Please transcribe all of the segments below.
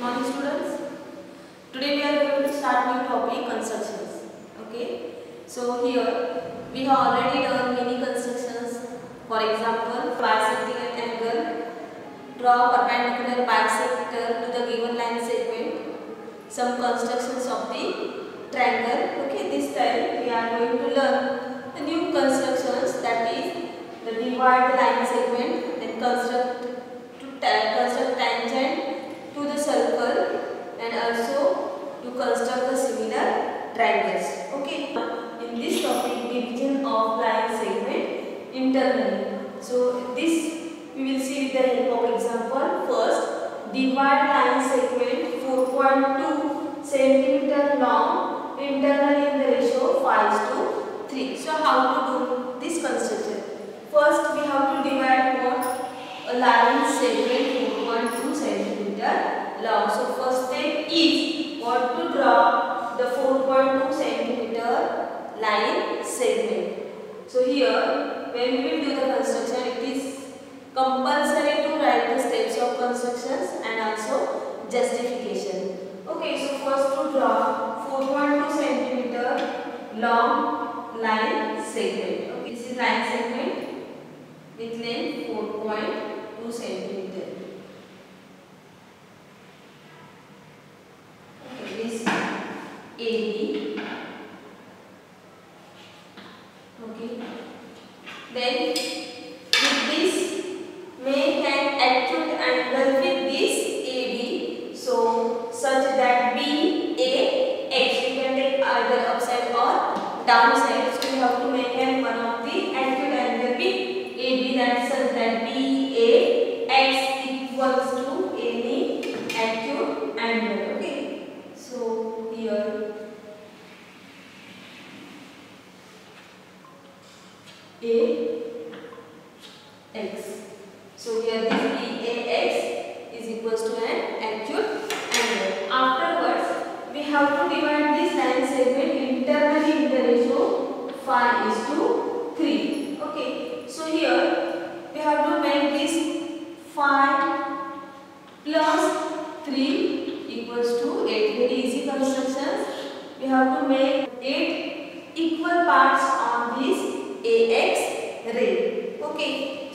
morning students. Today we are going to start new topic constructions. Okay. So here we have already done many constructions. For example, bisecting an angle, draw perpendicular bisector to the given line segment, some constructions of the triangle. Okay, this time we are going to learn the new constructions that is the divide line segment, then construct to construct tangent to the circle and also to construct the similar triangles. Okay. In this topic, division of line segment internally. So this we will see with the help of example. First, divide line segment 4.2 centimeter long internally in the ratio 5 to 3. So how to do this construction? First, we have to divide what a line segment 4.2 centimeter long. So first step is what to draw the 4.2 centimeter line segment. So here when we will do the construction it is compulsory to write the steps of constructions and also justification. Okay, so first to draw 4.2 centimeter long line segment. Okay, this is line segment with length 4.2 centimeter. A x. So here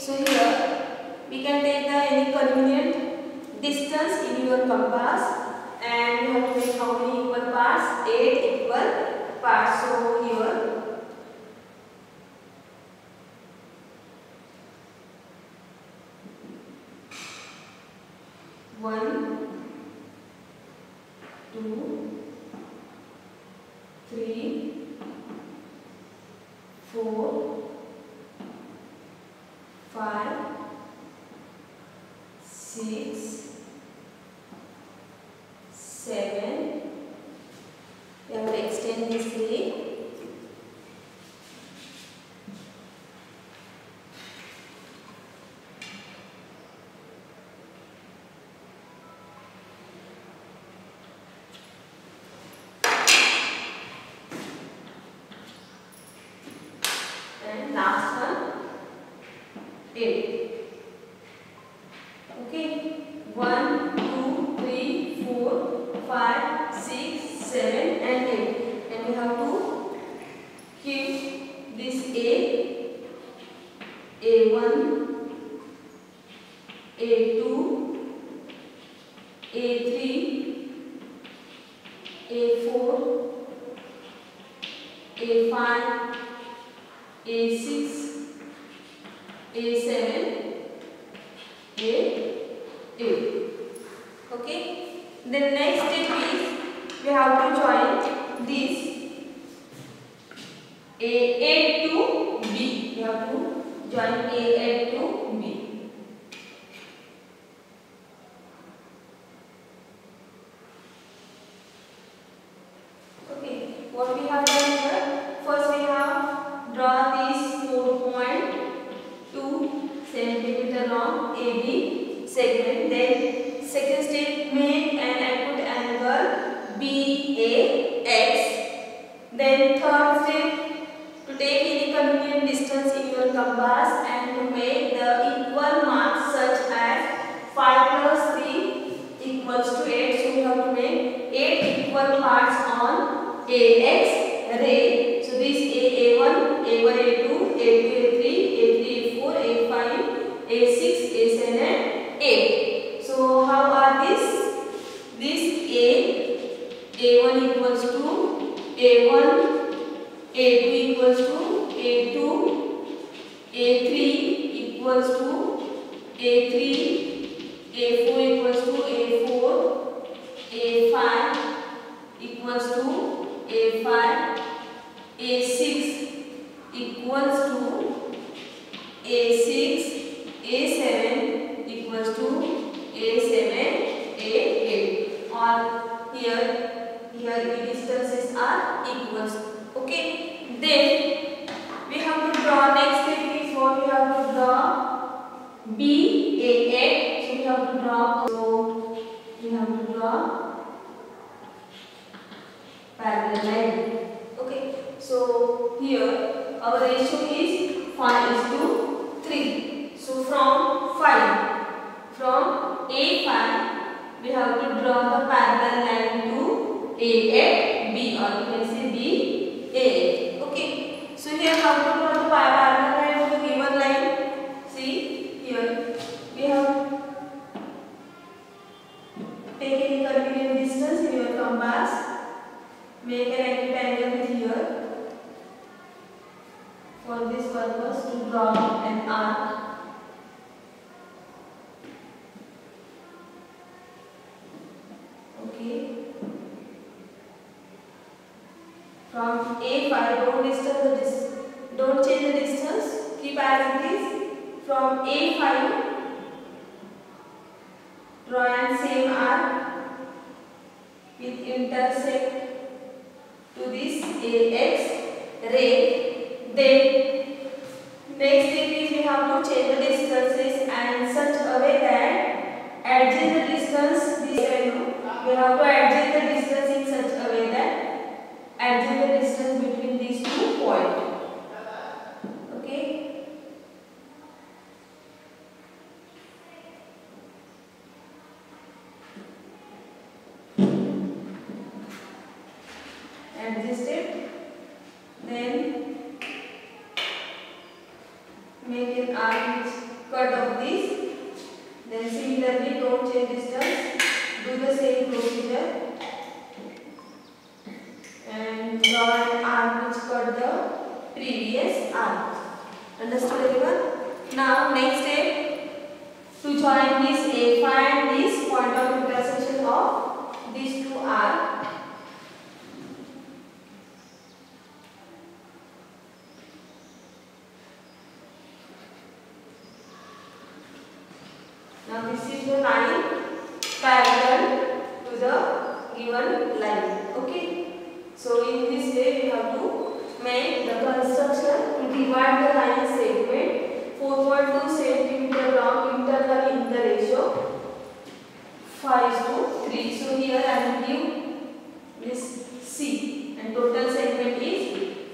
so here we can take the any convenient distance in your compass and you have to make how many equal parts? 8 equal parts. So here one, two, three, four, five, six, seven. We have to extend this ray. And last one, eight. Okay, one, two, three, four, five, six, seven, and eight. And we have to keep this A, A1, A2, A3, A4, A5, A6, A7, A8. Okay. The next step is we have to join this A, A to B. We have to join A and to equals to A3, A4 equals to A4, A5 equals to A5, A6 equals to here our ratio is 5 is to 3. So from 5, from A5 we have to draw the parallel line to A8 B or you can say B A. Okay. So here how to From A5, don't disturb the dis don't change the distance. Keep as it is. From A5, draw an same arc with intersect to this AX ray. Then next step is we have to change the distances and in such a way that adjust the distance this no? we have to adjust line parallel to the given line. Okay. So in this way we have to make the construction divide the line segment 4.2 centimeter long internally in the ratio 5 to 3. So here I will give this C and total segment is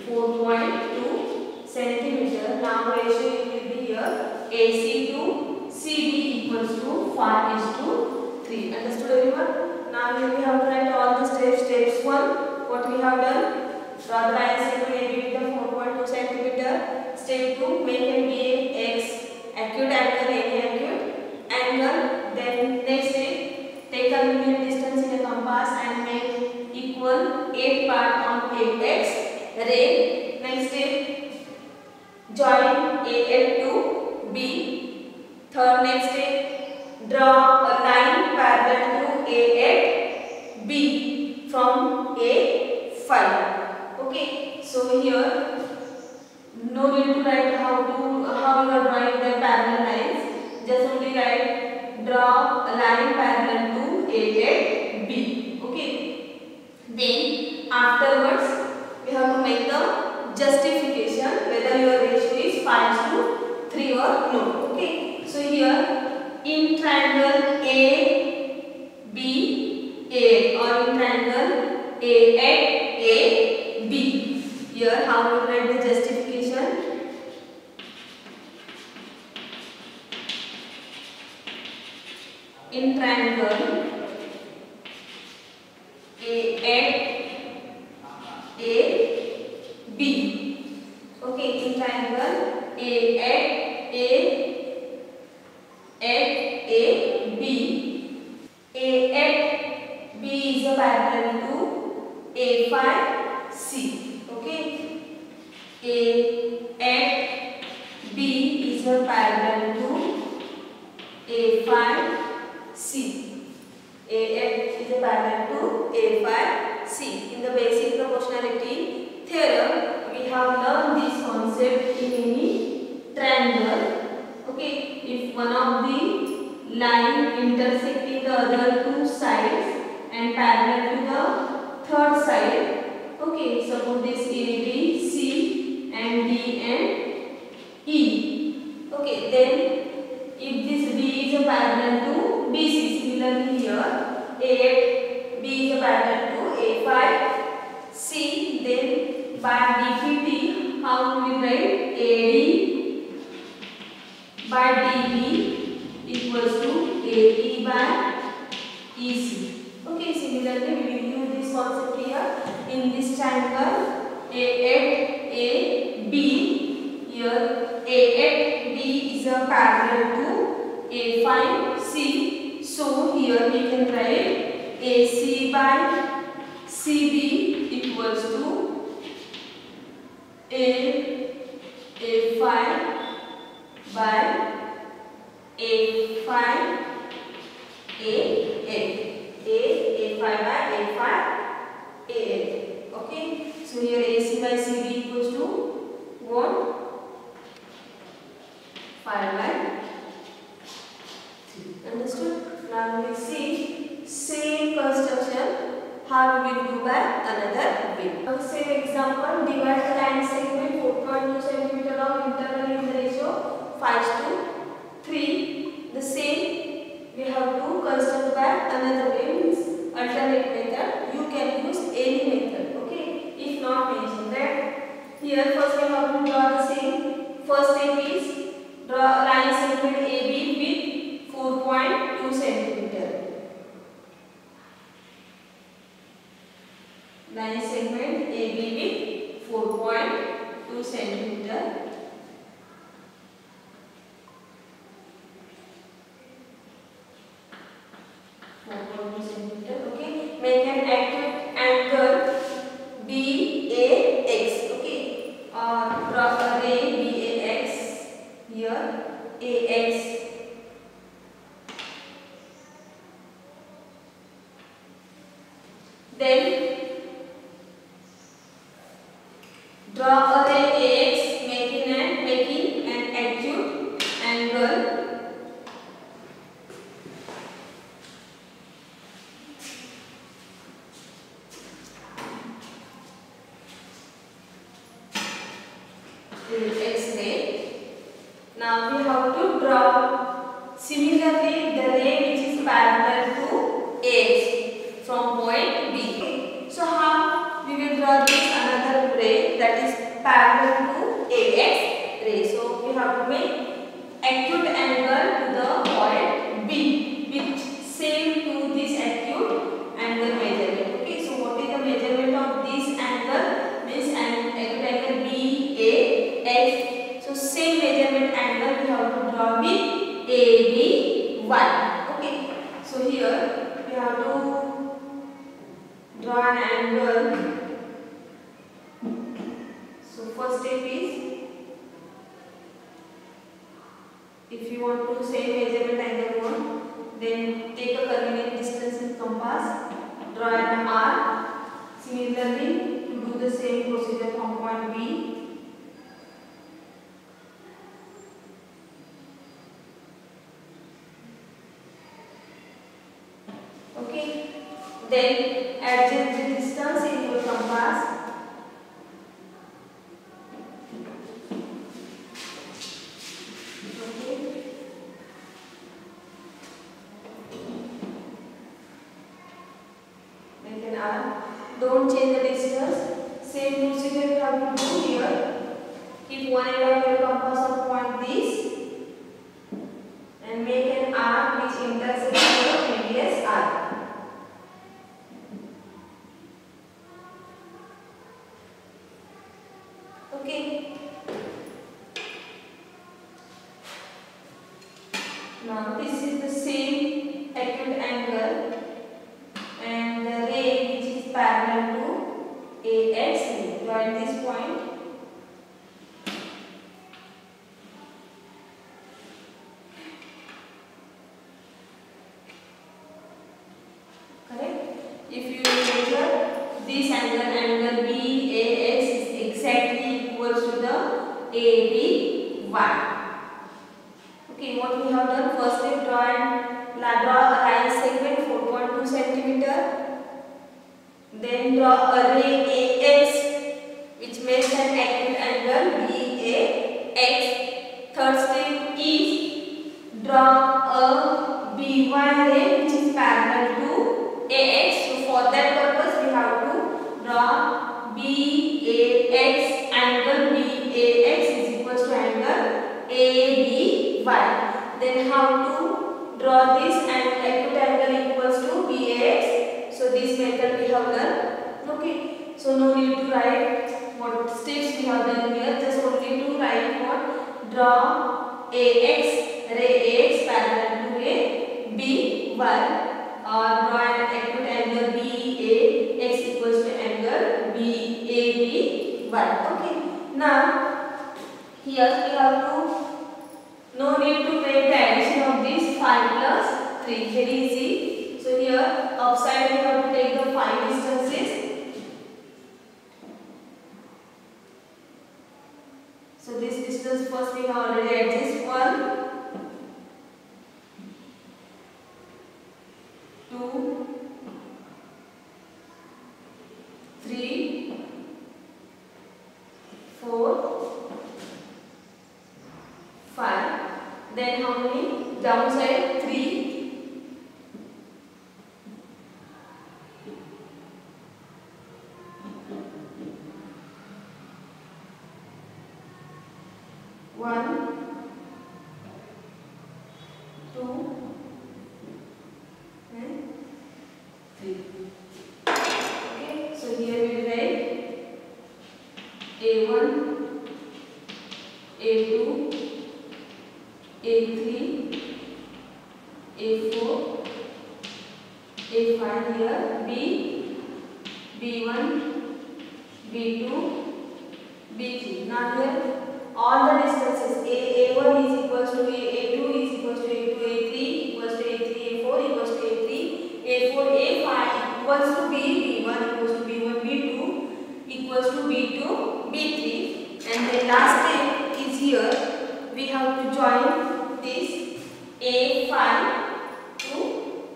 4.2 centimeter. Now ratio will be here AC to CD equals to 5 is to 3. Understood everyone? Now here we have to write all the steps. Steps 1. What we have done? Draw the line segment with the 4.2 centimeter. Step 2. Make an AX acute angle, any acute angle. Then next step. Take a minimum distance in a compass and make equal 8 part on AX ray. Next step. Join AL to B. Third next step, draw a line parallel to A8 B from A5. Okay, so here no need to write how to how you are drawing the parallel lines. Just only write draw a line parallel to A8 B. Okay. Then afterwards we have to make the justification whether your ratio is 5 to 3 or no. Okay. So here in triangle A B A or in triangle A at A A5, C. Okay. A at B is your parallel to A5, C. A F is a parallel to A five C. In the basic proportionality theorem, we have learned this concept in any triangle. Okay. If one of the line intersecting the other two sides and parallel then A A5 by A5 A8 A A5 by A5 A8 okay? So here AC by CB equals to 1 5 by 3 understood? Now we see same construction. How we will do by another way. Now same example divide the line Christ dele acute Then adjust é, the distance in your compass Okay. Now this Then draw a ray AX which makes an acute angle BAX. Third step is draw a BY ray which is parallel to AX. So for that purpose we have to draw BAX angle BAX is equals to angle ABY. Then how to draw this and acute angle equals to BAX. So this method we have done. Okay. So no need to write what steps we have done here. Just only to write what draw AX ray AX parallel to a BY or draw an acute angle BAX equals to angle BABY. Okay. Now here we have to no need to make the addition of this 5 plus 3. Very easy. So here outside we have to take the 5 distances. So this distance first we have already adjusted 1, 2, 3, 4, 5. Then how many? Downside 3. One, two, and three. Okay, so here we will write A1, A2, A3, A4, A5 here, B, B1, B2, B3. Now here all the distances A, A1 is equals to A, A2 is equals to A2, A3 equals to A3, A4 equals to A3, A4, A5 equals to B, B1 equals to B1, B2 equals to B2, B3 and the last step is here we have to join this A5 to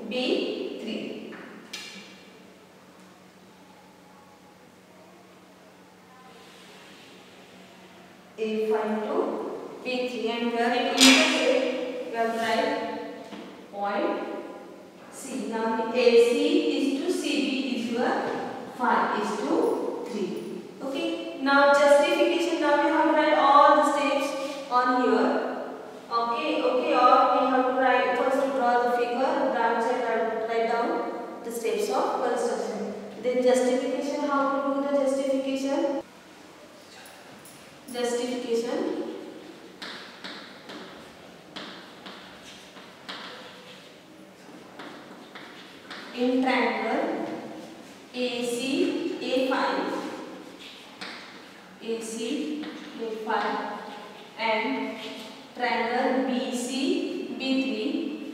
B3. A5 to B3 and where it intersect we have write point C. Now AC is to CB is your 5 is to 3. Okay. Now justification now we have to write all the steps on here. Okay, okay, or we have to write first to draw the figure, side write, write down the steps of construction. Then justification, how to do the justification? Justification. In triangle AC A5 AC A5 and triangle BC B3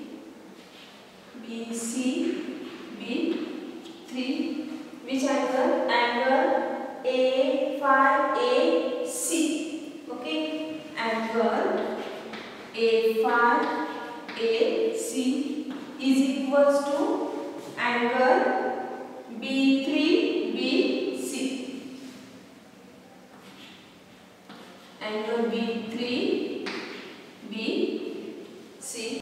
BC B3 which angle angle A5 AC okay angle A5 AC is equals to angle B3 BC angle B3 BC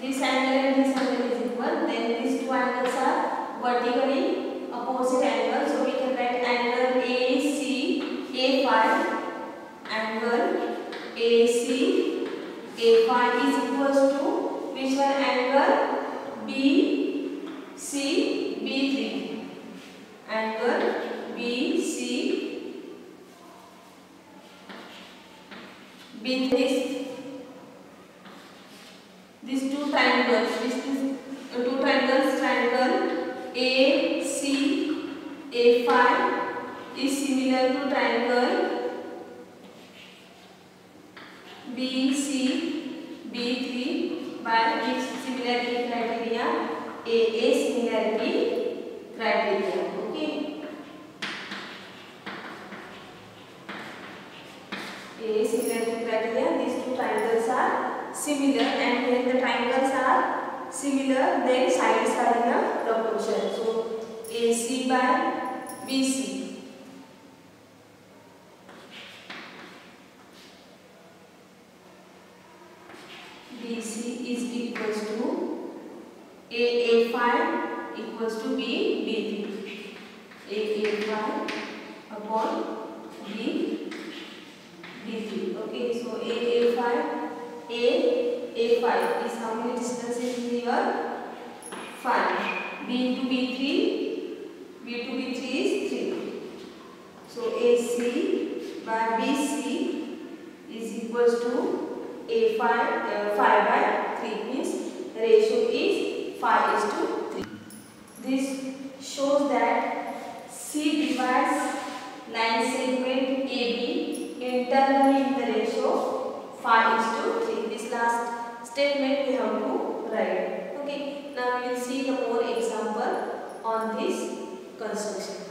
this angle and this angle is equal then these two angles are vertically opposite angles so we can write angle AC A5 angle AC A5 is equals to which one angle? BC B3 angle BC B this these two triangles this is uh, two triangles triangle AC A5 is similar to triangle BC B3 by which similarity criteria AA similarity criteria okay A similarity criteria these two triangles are similar and when the triangles are similar then sides are in a proportion. So AC by. BC is equals to AA5 equals to B B3. AA5 upon B B3. Okay, so AA5 A A5 is how many distance is here? 5. B into B3 B to B3 is 3. So AC by BC is equals to A5 uh, 5 by 3 means ratio is 5 is to 3. This shows that C divides line segment AB internally in the ratio 5 is to 3. This last statement we have to write. Now we will see the more example on this construction.